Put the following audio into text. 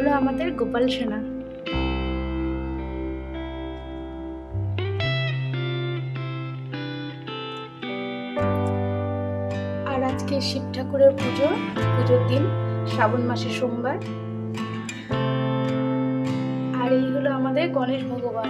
আমাদের গোপাল সেনা। আর আজকে শিব ঠাকুরের পুজো, পুজোর দিন, শ্রাবণ মাসে সোমবার। আর এই হলো আমাদের গণেশ ভগবান।